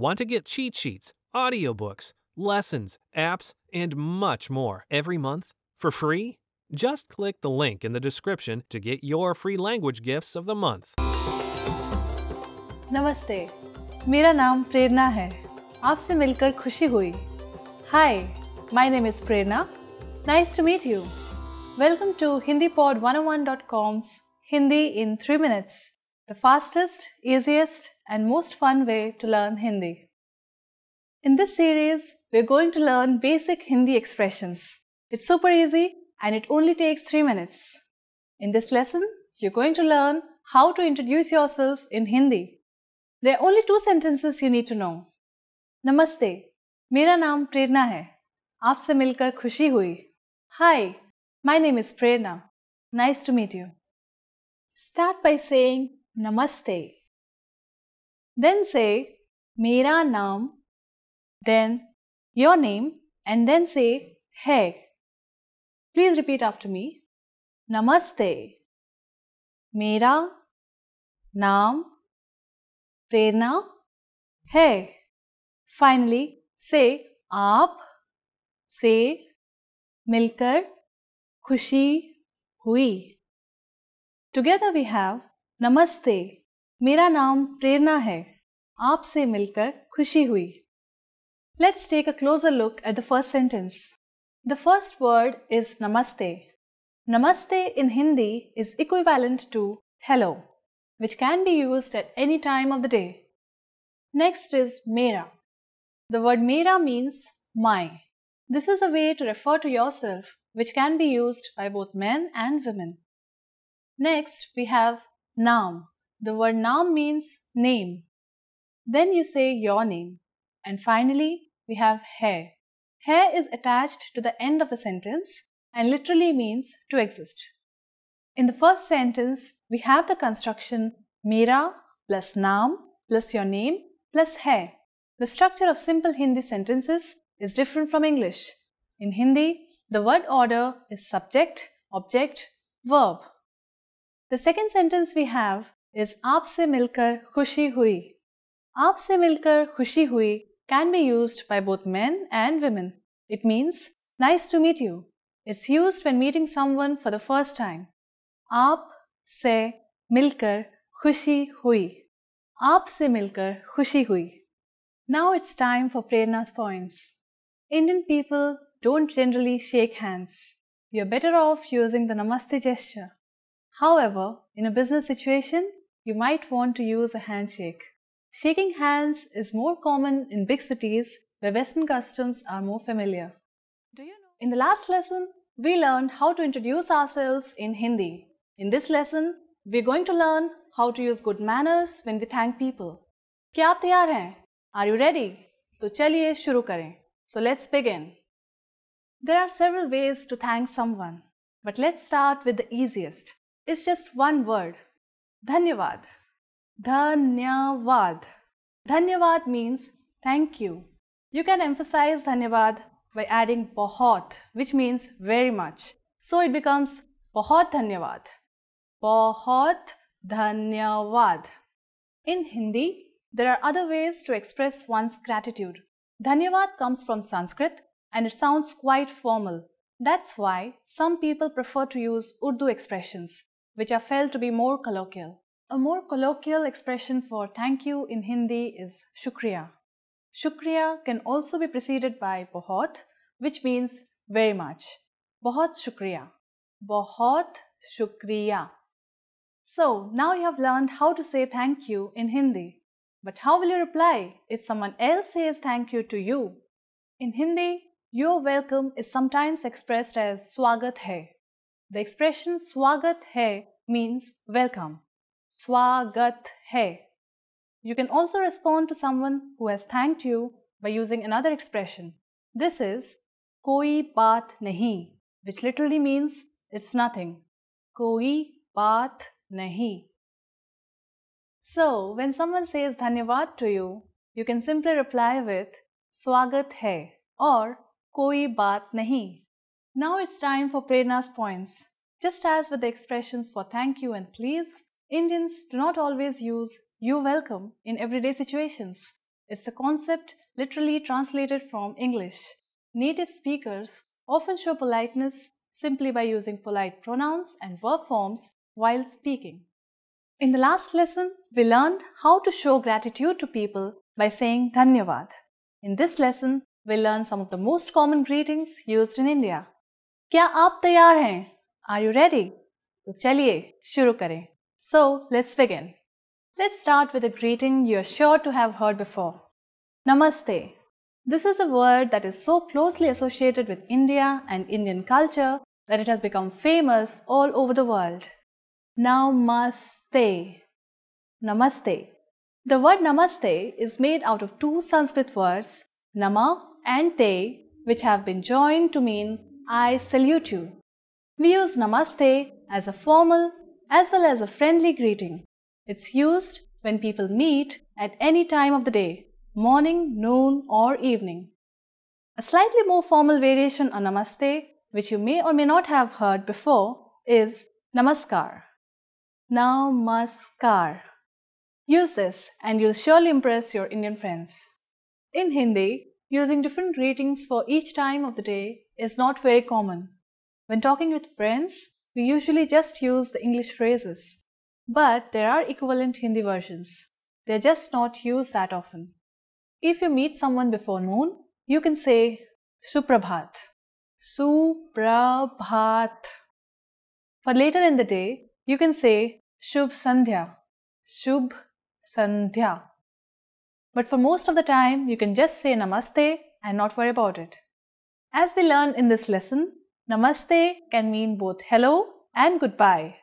Want to get cheat sheets, audiobooks, lessons, apps, and much more every month for free? Just click the link in the description to get your free language gifts of the month. नमस्ते मेरा नाम प्रेरणा है आपसे मिलकर खुशी हुई hi my name is Prerna nice to meet you welcome to Hindi pod 101.com's Hindi in 3 minutes the fastest easiest and most fun way to learn Hindi in this series we're going to learn basic Hindi expressions it's super easy and it only takes 3 minutes in this lesson you're going to learn how to introduce yourself in Hindi there are only two sentences you need to know. नमस्ते मेरा नाम प्रेरणा है आपसे मिलकर खुशी हुई hi my name is Prerna nice to meet you start by saying नमस्ते Then say, Mera naam, then your name, and then say, Hey. Please repeat after me. Namaste. Mera naam Prerna है finally से आप से मिलकर खुशी हुई together we have नमस्ते मेरा नाम प्रेरणा है आपसे मिलकर खुशी हुई let's take a closer look at the first sentence the first word is namaste namaste in Hindi is equivalent to hello which can be used at any time of the day. Next is mera. The word mera means my. This is a way to refer to yourself which can be used by both men and women. Next, we have naam. The word naam means name. Then you say your name. And finally, we have hai. Hai is attached to the end of the sentence and literally means to exist. In the first sentence, we have the construction Mera plus naam plus your name plus hai. The structure of simple Hindi sentences is different from English. In Hindi, the word order is subject, object, verb. The second sentence we have is Aapse milkar khushi hui. Aapse milkar khushi hui can be used by both men and women. It means nice to meet you. It's used when meeting someone for the first time. आप से मिलकर खुशी हुई आपसे मिलकर खुशी हुई now it's time for प्रेरणा's points. Indian people don't generally shake hands. You're better off using the namaste gesture. However, in a business situation, you might want to use a handshake. Shaking hands is more common in big cities where Western customs are more familiar. Do you know? In the last lesson, we learned how to introduce ourselves in Hindi. In this lesson, we're going to learn how to use good manners when we thank people. क्या आप तैयार हैं? Are you ready? तो चलिए शुरू करें. So let's begin. There are several ways to thank someone, but let's start with the easiest. It's just one word. Dhanyavad. Dhanyavad. Dhanyavad means thank you. You can emphasize dhanyavad by adding bahut, which means very much. So it becomes bahut dhanyavad. Bahut dhanyavad. In Hindi, there are other ways to express one's gratitude. Dhanyavad comes from Sanskrit and it sounds quite formal. That's why some people prefer to use Urdu expressions, which are felt to be more colloquial. A more colloquial expression for thank you in Hindi is shukriya. Shukriya can also be preceded by bahut, which means very much. Bahut shukriya. Bahut shukriya. So now you have learned how to say thank you in Hindi. But how will you reply if someone else says thank you to you? In Hindi, your welcome is sometimes expressed as swagat hai. The expression swagat hai means welcome. Swagat hai. You can also respond to someone who has thanked you by using another expression. This is koi baat nahi, which literally means it's nothing. Koi baat nahi. So, when someone says dhanyavad to you, you can simply reply with swagat hai or koi baat nahi. Now it's time for Prerna's points. Just as with the expressions for thank you and please, Indians do not always use you're welcome in everyday situations. It's a concept literally translated from English. Native speakers often show politeness simply by using polite pronouns and verb forms while speaking. In the last lesson, we learned how to show gratitude to people by saying Dhanyavad. In this lesson, we'll learn some of the most common greetings used in India. क्या आप तैयार हैं? Are you ready? तो चलिए शुरू करें. So, let's begin. Let's start with a greeting you are sure to have heard before. Namaste. This is a word that is so closely associated with India and Indian culture that it has become famous all over the world. Namaste. Namaste. The word namaste is made out of two Sanskrit words, nama and te, which have been joined to mean I salute you. We use namaste as a formal as well as a friendly greeting. It's used when people meet at any time of the day, morning, noon, or evening. A slightly more formal variation on namaste, which you may or may not have heard before, is namaskar. Namaskar. Use this and you'll surely impress your Indian friends. In Hindi, using different greetings for each time of the day is not very common. When talking with friends, we usually just use the English phrases. But there are equivalent Hindi versions. They're just not used that often. If you meet someone before noon, you can say Suprabhat. Suprabhat. For later in the day, you can say Shubh Sandhya. Shubh Sandhya. But for most of the time, you can just say Namaste and not worry about it. As we learned in this lesson, Namaste can mean both hello and goodbye.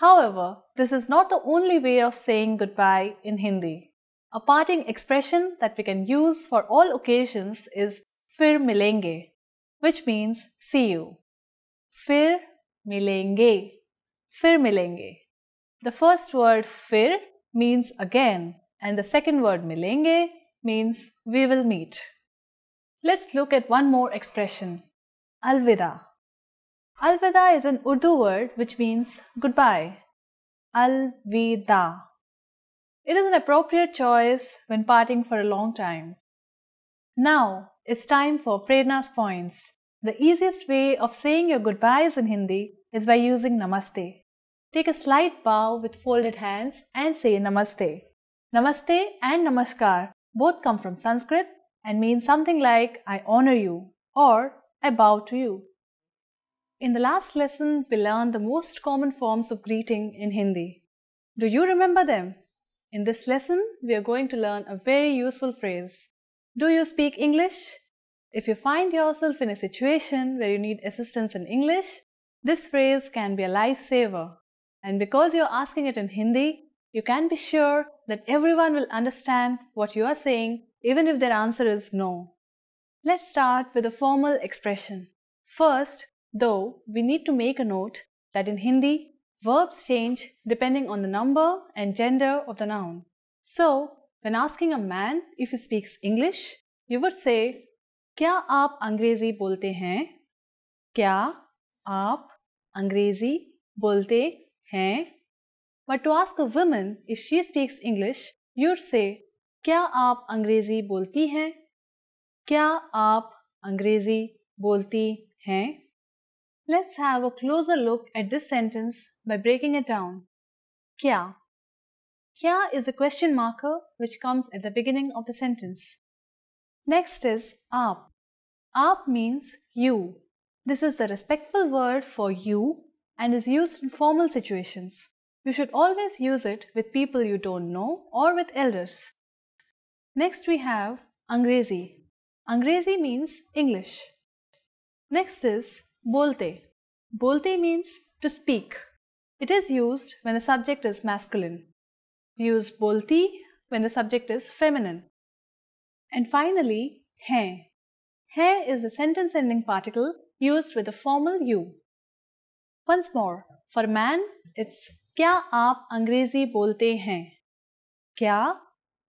However, this is not the only way of saying goodbye in Hindi. A parting expression that we can use for all occasions is fir milenge, which means see you. Fir milenge. Fir milenge. The first word fir means again and the second word milenge means we will meet. Let's look at one more expression. Alvida. Alvida is an Urdu word which means goodbye. Alvida. It is an appropriate choice when parting for a long time. Now, it's time for Prerna's points. The easiest way of saying your goodbyes in Hindi is by using Namaste. Take a slight bow with folded hands and say Namaste. Namaste and Namaskar both come from Sanskrit and mean something like I honor you or I bow to you. In the last lesson, we learned the most common forms of greeting in Hindi. Do you remember them? In this lesson, we are going to learn a very useful phrase. Do you speak English? If you find yourself in a situation where you need assistance in English, this phrase can be a lifesaver. And because you're asking it in Hindi, you can be sure that everyone will understand what you are saying even if their answer is no. Let's start with a formal expression. First, though, we need to make a note that in Hindi, verbs change depending on the number and gender of the noun. So, when asking a man if he speaks English, you would say, क्या आप अंग्रेजी बोलते हैं क्या आप अंग्रेजी बोलते हैं But to ask a woman if she speaks English, you'd say, क्या आप अंग्रेजी बोलती हैं क्या आप अंग्रेजी बोलती हैं Let's have a closer look at this sentence by breaking it down. Kya? Kya is a question marker which comes at the beginning of the sentence. Next is aap. Aap means you. This is the respectful word for you and is used in formal situations. You should always use it with people you don't know or with elders. Next we have Angrezi. Angrezi means English. Next is bolte. Bolte means to speak. It is used when the subject is masculine. We use bolti when the subject is feminine. And finally, hai. Hai is a sentence ending particle used with a formal you. Once more, for a man, it's क्या आप अंग्रेजी बोलते हैं क्या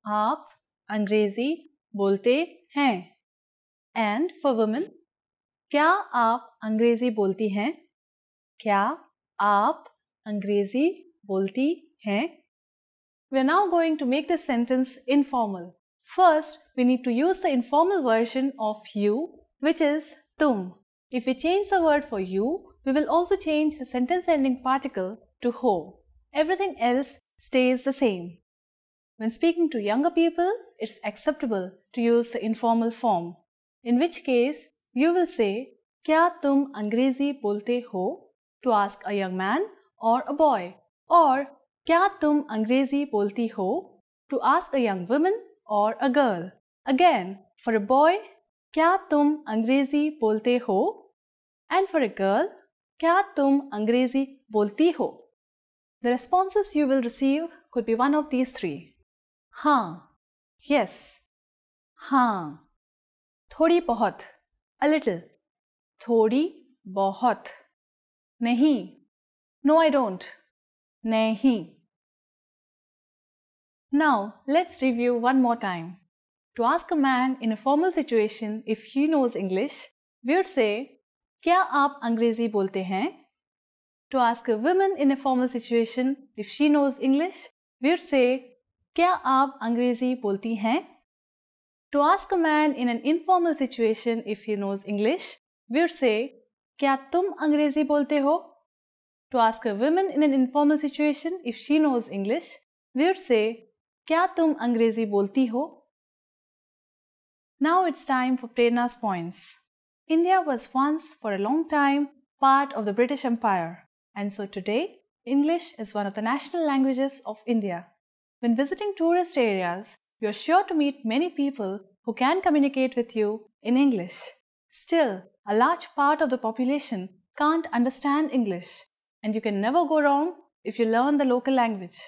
आप अंग्रेजी बोलते हैं एंड फॉर वुमेन क्या आप अंग्रेजी बोलती हैं क्या आप अंग्रेजी बोलती हैं we are now going to make this sentence informal First, we need to use the informal version of you, which is tum. If we change the word for you, we will also change the sentence ending particle to ho. Everything else stays the same. When speaking to younger people, it's acceptable to use the informal form, in which case you will say क्या तुम अंग्रेज़ी बोलते हो? To ask a young man or a boy और क्या तुम अंग्रेज़ी बोलती हो? To ask a young woman or a girl again for a boy क्या तुम अंग्रेज़ी बोलते हो? एंड फॉर अ गर्ल क्या तुम अंग्रेज़ी बोलती हो? The responses you will receive could be one of these three हाँ, यस हाँ, थोड़ी बहुत. A little थोड़ी बहुत नहीं no I don't नहीं Now let's review one more time. To ask a man in a formal situation if he knows English, we would say क्या आप अंग्रेज़ी बोलते हैं To ask a woman in a formal situation if she knows English, we would say क्या आप अंग्रेज़ी बोलती हैं To ask a man in an informal situation if he knows English, we would say क्या तुम अंग्रेजी बोलते हो To ask a woman in an informal situation if she knows English, we would say क्या तुम अंग्रेजी बोलती हो Now it's time for Prerna's points. India was once for a long time part of the British Empire, and so today English is one of the national languages of India. When visiting tourist areas, you're sure to meet many people who can communicate with you in English. Still, a large part of the population can't understand English, and you can never go wrong if you learn the local language.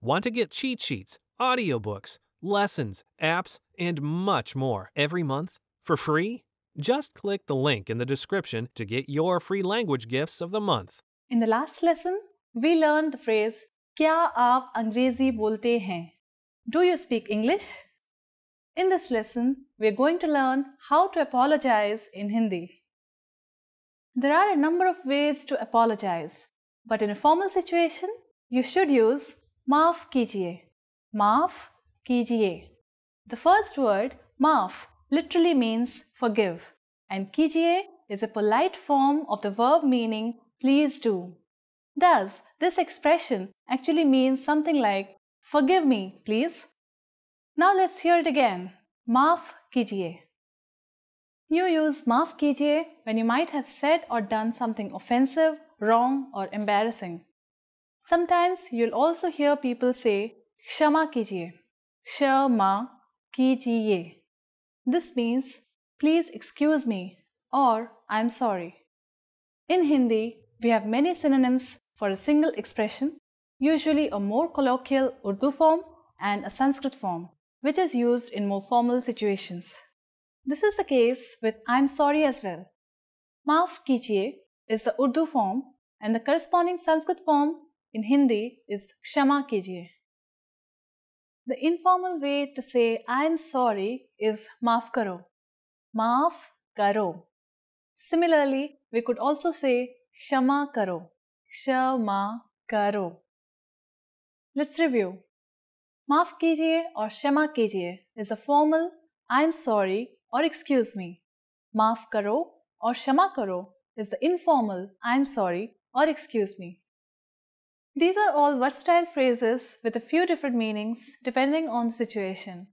Want to get cheat sheets, audiobooks, lessons, apps, and much more every month for free? Just click the link in the description to get your free language gifts of the month. In the last lesson, we learned the phrase क्या आप अंग्रेजी बोलते हैं Do you speak English? In this lesson, we are going to learn how to apologize in Hindi. There are a number of ways to apologize, but in a formal situation, you should use maaf kijiye. Maaf kijiye. The first word, maaf, literally means forgive, and kijiye is a polite form of the verb meaning please do. Thus, this expression actually means something like, Forgive me, please. Now let's hear it again. Maaf kijiye. You use maaf kijiye when you might have said or done something offensive, wrong, or embarrassing. Sometimes you'll also hear people say Kshama kijiye. Kshama kijiye. This means please excuse me or I'm sorry. In Hindi, we have many synonyms for a single expression, usually a more colloquial Urdu form and a Sanskrit form, which is used in more formal situations. This is the case with I'm sorry as well. Maaf kijiye is the Urdu form and the corresponding Sanskrit form in Hindi is Kshama kijiye. The informal way to say I'm sorry is Maaf karo. Maaf karo. Similarly, we could also say Kshama karo. Kshama karo. Let's review. "Maaf कीजिए or "Kshama कीजिए is a formal "I'm sorry" or "Excuse me." "Maaf karo" or "Kshama karo" is the informal I'm sorry or excuse me. These are all versatile phrases with a few different meanings depending on the situation.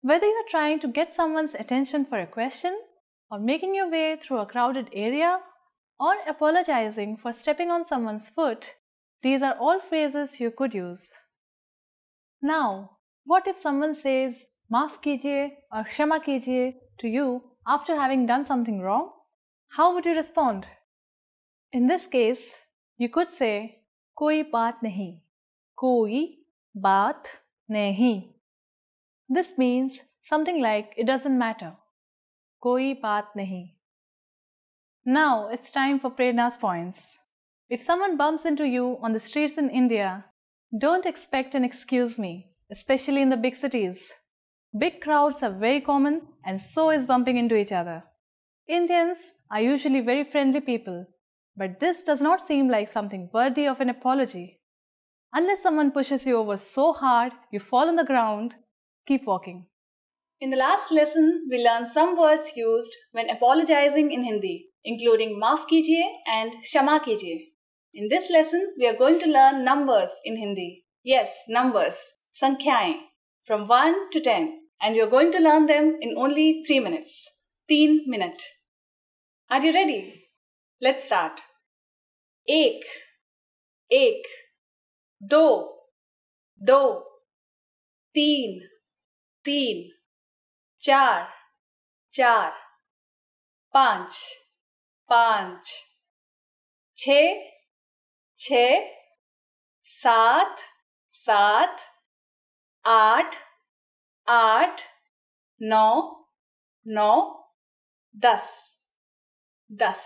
Whether you're trying to get someone's attention for a question, or making your way through a crowded area, or apologizing for stepping on someone's foot, these are all phrases you could use. Now, what if someone says maaf kijiye or kshama kijiye to you after having done something wrong? How would you respond? In this case, you could say koi baat nahi. Koi baat nahi. This means something like it doesn't matter. Koi baat nahi. Now it's time for Prerna's points. If someone bumps into you on the streets in India, don't expect an excuse me, especially in the big cities. Big crowds are very common and so is bumping into each other. Indians are usually very friendly people, but this does not seem like something worthy of an apology. Unless someone pushes you over so hard you fall on the ground, keep walking. In the last lesson, we learned some words used when apologizing in Hindi, including maaf kijiye and kshama kijiye. In this lesson, we are going to learn numbers in Hindi. Yes, numbers, sankhyaen, from 1 to 10. And you're going to learn them in only 3 minutes. 3 minute. Are you ready? Let's start. Ek, ek, do, do, teen, teen, char, char, panch, panch, छः छ सात सात आठ आठ नौ नौ दस दस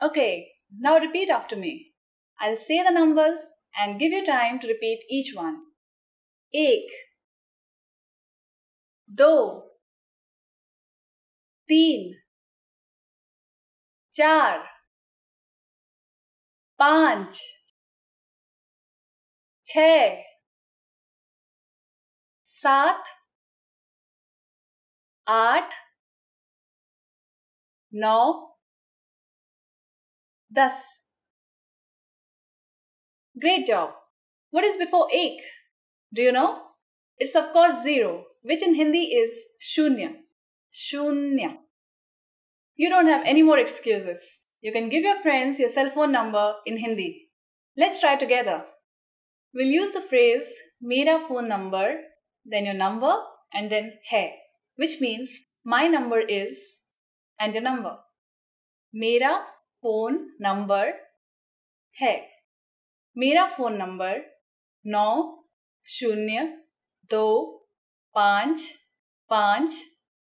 Okay, now repeat after me. I'll say the numbers and give you time to repeat each one. एक दो तीन चार पांच छ सात आठ नौ दस Great job. What is before ek? Do you know? It's of course zero which in Hindi is shunya. Shunya. You don't have any more excuses. You can give your friends your cell phone number in Hindi. Let's try together. We'll use the phrase mera phone number, then your number, and then hai, which means my number is and your number. Mera phone number hai. Mera phone number नौ शून्य दो पाँच पाँच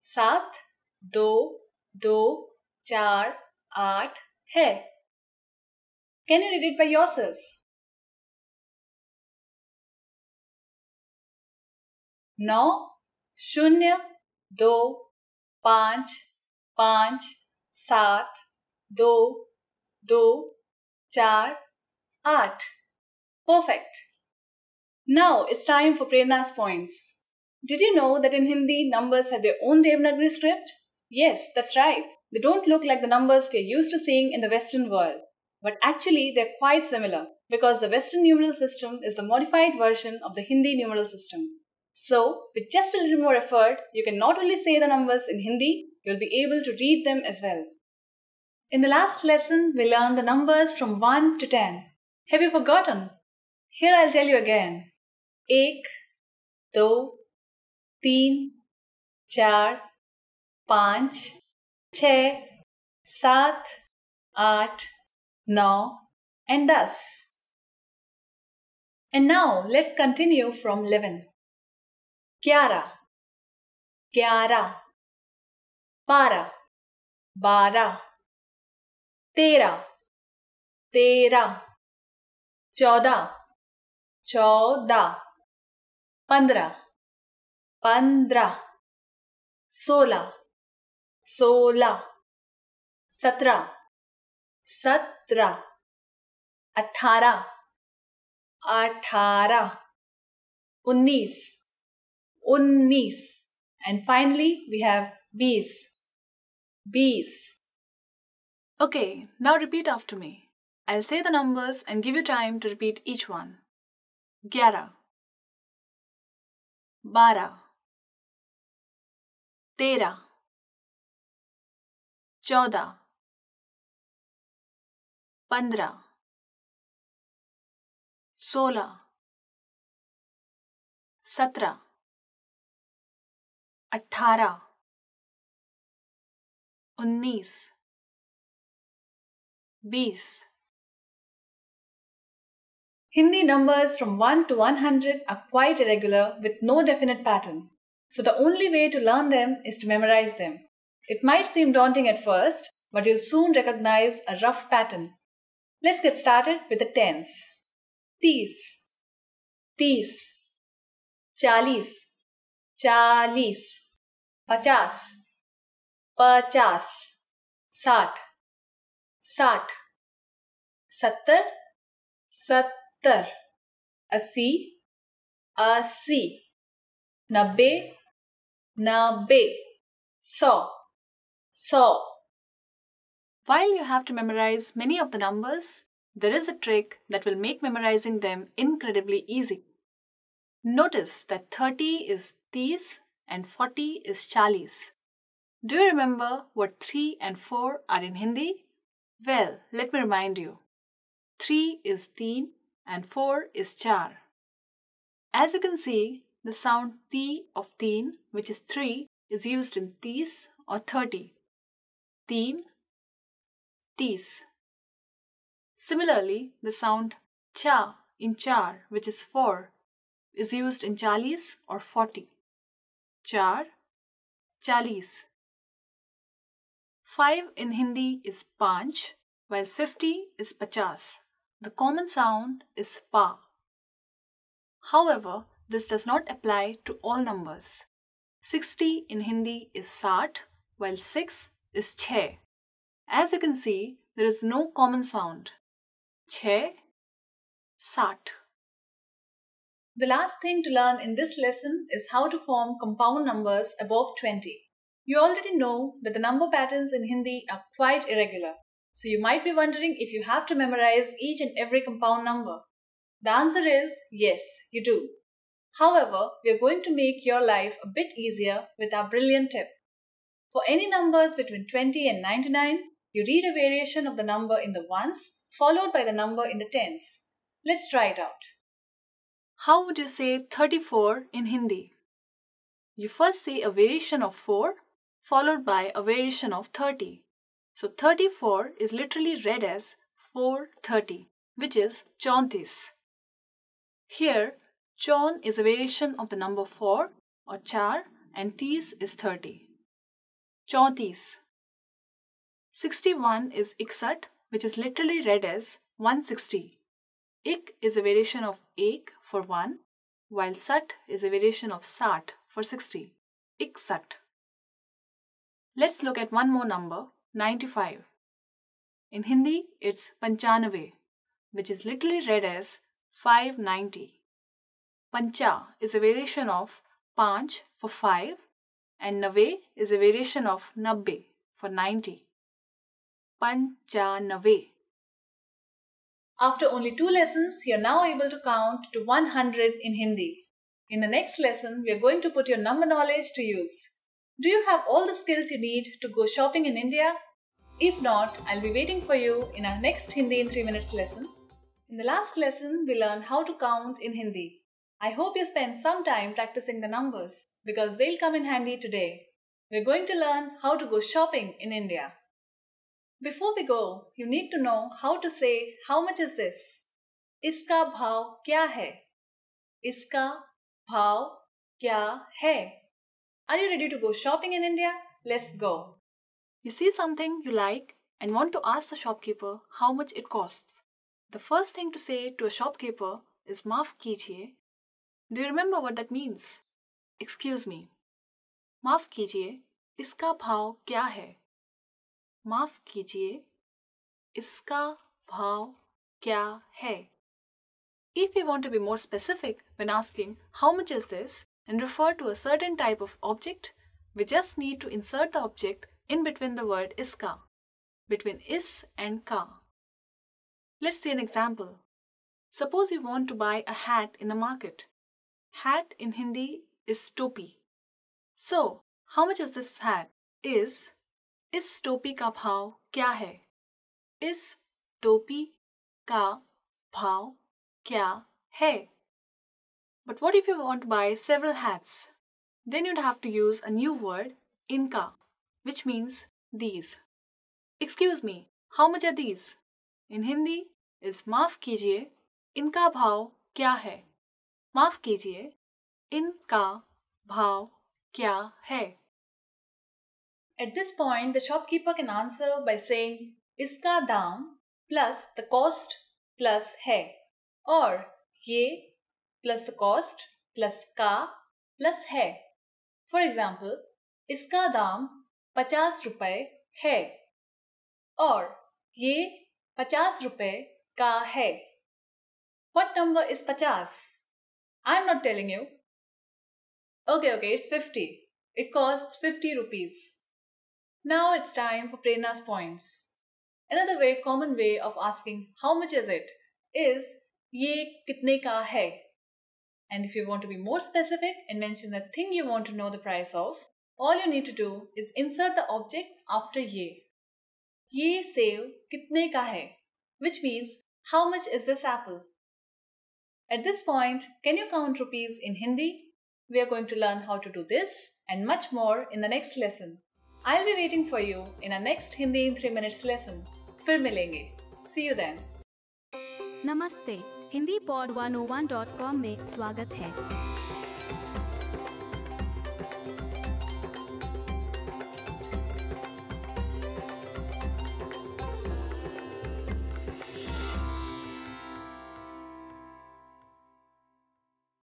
सात दो दो चार आठ है can you read it by yourself नौ शून्य दो पाँच पाँच सात दो दो चार आठ perfect Now it's time for Prerna's points. Did you know that in Hindi, numbers have their own Devanagari script? Yes, that's right. They don't look like the numbers we're used to seeing in the Western world. But actually, they're quite similar because the Western numeral system is the modified version of the Hindi numeral system. So, with just a little more effort, you can not only say the numbers in Hindi, you'll be able to read them as well. In the last lesson, we learned the numbers from 1 to 10. Have you forgotten? Here I'll tell you again. एक दो तीन चार पाँच छ, सात, आठ, नौ, and thus. And now, let's continue from 11. ग्यारह। ग्यारह। बारह। बारह। तेरह। तेरह। चौदह। चौदह। पंद्रह। पंद्रह। सोलह। सोलह सत्रह सत्रह अठारह अठारह उन्नीस उन्नीस एंड फाइनली वी हैव बीस बीस Okay, now repeat after me. I'll say the numbers and give you time to repeat each one. Gyara बारह तेरह चौदह पंद्रह सोलह सत्रह अठारह उन्नीस बीस Hindi numbers from 1 to 100 are quite irregular with no definite pattern. So the only way to learn them is to memorize them. It might seem daunting at first, but you'll soon recognize a rough pattern. Let's get started with the tens. Tees, tees, chalis, chalis, pachas, pachas, sat, sat, sattar, सत्तर सत्तर अस्सी अस्सी नब्बे नब्बे Nabbe. Saw. While you have to memorize many of the numbers, there is a trick that will make memorizing them incredibly easy. Notice that 30 is 30 and 40 is chalis. Do you remember what 3 and 4 are in Hindi? Well, let me remind you. 3 is teen and 4 is char. As you can see, the sound t of teen, which is 3, is used in tis or 30. Teen, tis. Similarly, the sound cha in char, which is 4, is used in chalis or 40. Char, chalis. 5 in Hindi is panch, while 50 is pachas. The common sound is pa. However, this does not apply to all numbers. 60 in Hindi is sat, while 6 is chhe. As you can see, there is no common sound. Chhe, sat. The last thing to learn in this lesson is how to form compound numbers above 20. You already know that the number patterns in Hindi are quite irregular. So you might be wondering if you have to memorize each and every compound number. The answer is yes, you do. However, we are going to make your life a bit easier with our brilliant tip. For any numbers between 20 and 99, you read a variation of the number in the ones followed by the number in the tens. Let's try it out. How would you say 34 in Hindi? You first say a variation of 4 followed by a variation of 30. So 34 is literally read as 430, which is chauntis. Here, chaun is a variation of the number 4 or char and tis is 30. Chauntis. 61 is iksat, which is literally read as 160. Ik is a variation of ek for 1, while sat is a variation of sat for 60. Iksat. Let's look at one more number, 95. In Hindi, it's panchanave, which is literally read as 590. Pancha is a variation of panch for 5 and nave is a variation of nabbe for 90. Panchanave. After only two lessons, you're now able to count to 100 in Hindi. In the next lesson, we are going to put your number knowledge to use. Do you have all the skills you need to go shopping in India? If not, I'll be waiting for you in our next Hindi in 3 minutes lesson. In the last lesson, we learned how to count in Hindi. I hope you spent some time practicing the numbers because they'll come in handy today. We're going to learn how to go shopping in India. Before we go, you need to know how to say how much is this? Iska bhav kya hai? Iska bhav kya hai? Are you ready to go shopping in India? Let's go. You see something you like and want to ask the shopkeeper how much it costs. The first thing to say to a shopkeeper is maaf kijiye. Do you remember what that means? Excuse me. माफ कीजिए इसका भाव क्या है माफ कीजिए इसका भाव क्या है If we want to be more specific when asking how much is this, and refer to a certain type of object, we just need to insert the object in between the word iska, between is and ka. Let's see an example. Suppose you want to buy a hat in the market. Hat in Hindi is topi. So, how much is this hat? Is इस टोपी का भाव क्या है इस टोपी का भाव क्या है but what if you want to buy several hats? Then you'd have to use a new word, inka, which means these. Excuse me, how much are these? In Hindi is maaf kijiye, inka bhav kya hai? माफ़ कीजिए, इनका भाव क्या है? At this point the shopkeeper can answer by saying इसका दाम plus the cost plus है। और ये प्लस द कॉस्ट प्लस का प्लस है। फॉर एग्ज़ाम्पल इसका दाम पचास रुपए है। और ये पचास रुपए का है। वट नंबर इज़ पचास? I'm not telling you. Okay, okay, it's 50. It costs 50 rupees. Now it's time for Prerna's points. Another very common way of asking how much is it is ye kitne ka hai? And if you want to be more specific and mention the thing you want to know the price of, all you need to do is insert the object after ye. Ye save kitne ka hai? Which means how much is this apple? At this point, can you count rupees in Hindi? We are going to learn how to do this and much more in the next lesson. I'll be waiting for you in our next Hindi in 3 minutes lesson. फिर मिलेंगे. See you then. नमस्ते Hindi pod 101.com में स्वागत है